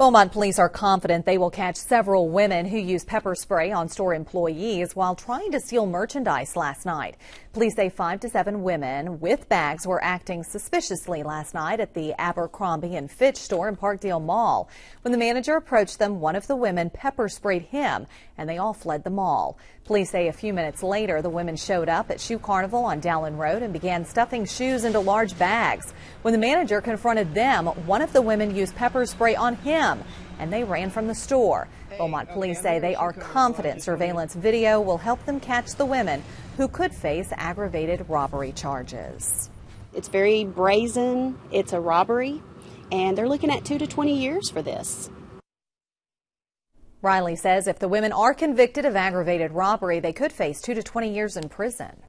Beaumont police are confident they will catch several women who used pepper spray on store employees while trying to steal merchandise last night. Police say five to seven women with bags were acting suspiciously last night at the Abercrombie and Fitch store in Parkdale Mall. When the manager approached them, one of the women pepper sprayed him and they all fled the mall. Police say a few minutes later, the women showed up at Shoe Carnival on Dowlen Road and began stuffing shoes into large bags. When the manager confronted them, one of the women used pepper spray on him and they ran from the store. Beaumont police say they are confident surveillance video will help them catch the women who could face aggravated robbery charges. It's very brazen, it's a robbery, and they're looking at two to 20 years for this. Riley says if the women are convicted of aggravated robbery, they could face two to 20 years in prison.